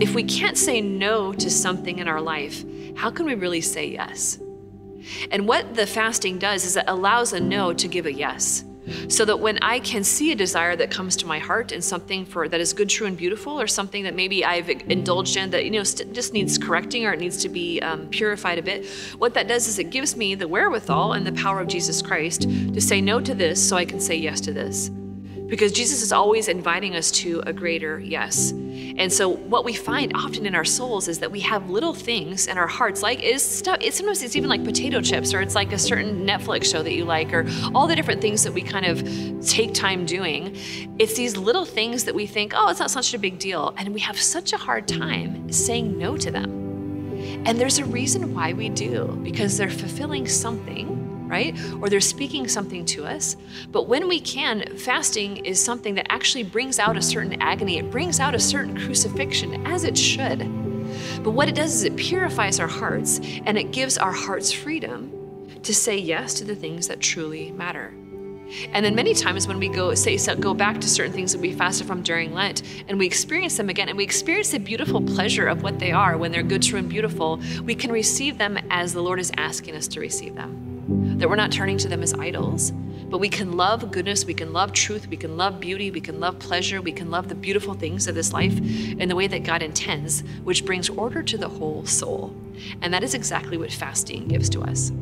If we can't say no to something in our life, how can we really say yes? And what the fasting does is it allows a no to give a yes. So that when I can see a desire that comes to my heart and something for that is good, true, and beautiful, or something that maybe I've indulged in that you know st- just needs correcting or it needs to be um, purified a bit, what that does is it gives me the wherewithal and the power of Jesus Christ to say no to this, so I can say yes to this because Jesus is always inviting us to a greater yes. And so what we find often in our souls is that we have little things in our hearts, like is stuff. It's, sometimes it's even like potato chips, or it's like a certain Netflix show that you like, or all the different things that we kind of take time doing. It's these little things that we think, oh, it's not such a big deal, and we have such a hard time saying no to them. And there's a reason why we do, because they're fulfilling something right? Or they're speaking something to us. But when we can, fasting is something that actually brings out a certain agony. It brings out a certain crucifixion, as it should. But what it does is it purifies our hearts and it gives our hearts freedom to say yes to the things that truly matter. And then many times when we go say so, go back to certain things that we fasted from during Lent and we experience them again and we experience the beautiful pleasure of what they are when they're good, true, and beautiful, we can receive them as the Lord is asking us to receive them that we're not turning to them as idols, but we can love goodness, we can love truth, we can love beauty, we can love pleasure, we can love the beautiful things of this life in the way that God intends, which brings order to the whole soul. And that is exactly what fasting gives to us.